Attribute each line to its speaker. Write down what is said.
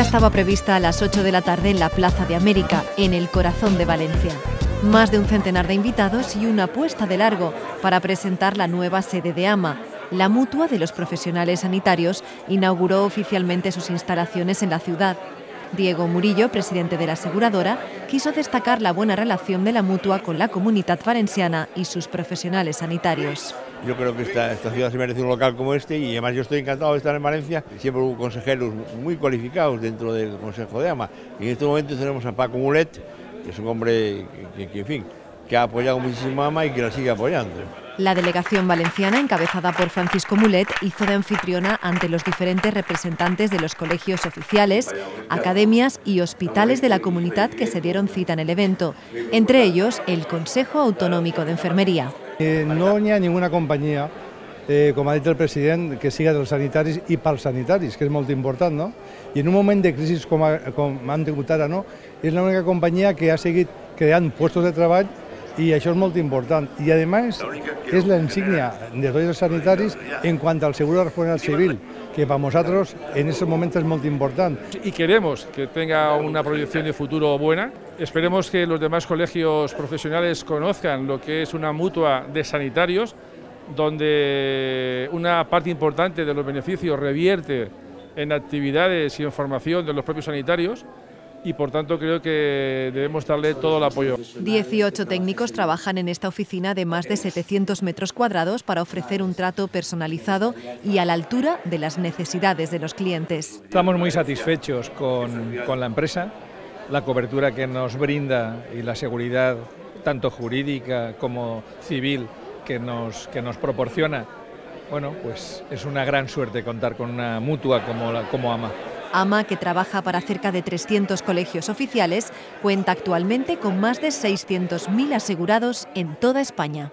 Speaker 1: estaba prevista a las 8 de la tarde en la Plaza de América, en el corazón de Valencia. Más de un centenar de invitados y una puesta de largo para presentar la nueva sede de AMA. La mutua de los profesionales sanitarios inauguró oficialmente sus instalaciones en la ciudad. Diego Murillo, presidente de la aseguradora, quiso destacar la buena relación de la mutua con la comunidad valenciana y sus profesionales sanitarios.
Speaker 2: Yo creo que esta, ciudad se merece un local como este y además yo estoy encantado de estar en Valencia. Siempre hubo consejeros muy cualificados dentro del Consejo de AMA. Y en este momento tenemos a Paco Mulet, que es un hombre que en fin, que ha apoyado muchísimo a AMA y que la sigue apoyando.
Speaker 1: La delegación valenciana, encabezada por Francisco Mulet, hizo de anfitriona ante los diferentes representantes de los colegios oficiales, academias y hospitales de la comunidad que se dieron cita en el evento, entre ellos el Consejo Autonómico de Enfermería.
Speaker 3: Eh, no hi ha ninguna companyia, eh, com ha dit el president, que siga dels sanitaris i pels sanitaris, que és molt important, no? I en un moment de crisi com, a, com han tingut ara, no? És l'única companyia que ha seguit creant puestos de treball y això es molt important. Y además es la insignia de tots els sanitaris en cuanto al seguro de responsabilidad civil, que para nosotros en ese momento es muy importante.
Speaker 4: Y queremos que tenga una proyección de futuro buena. Esperemos que los demás colegios profesionales conozcan lo que es una mutua de sanitarios, donde una parte importante de los beneficios revierte en actividades y en formación de los propios sanitarios y por tanto creo que debemos darle todo el apoyo.
Speaker 1: 18 técnicos trabajan en esta oficina de más de 700 metros cuadrados para ofrecer un trato personalizado y a la altura de las necesidades de los clientes.
Speaker 5: Estamos muy satisfechos con, con la empresa, la cobertura que nos brinda y la seguridad tanto jurídica como civil que nos, que nos proporciona. Bueno, pues es una gran suerte contar con una mutua como, la, como AMA.
Speaker 1: AMA, que trabaja para cerca de 300 colegios oficiales, cuenta actualmente con más de 600.000 asegurados en toda España.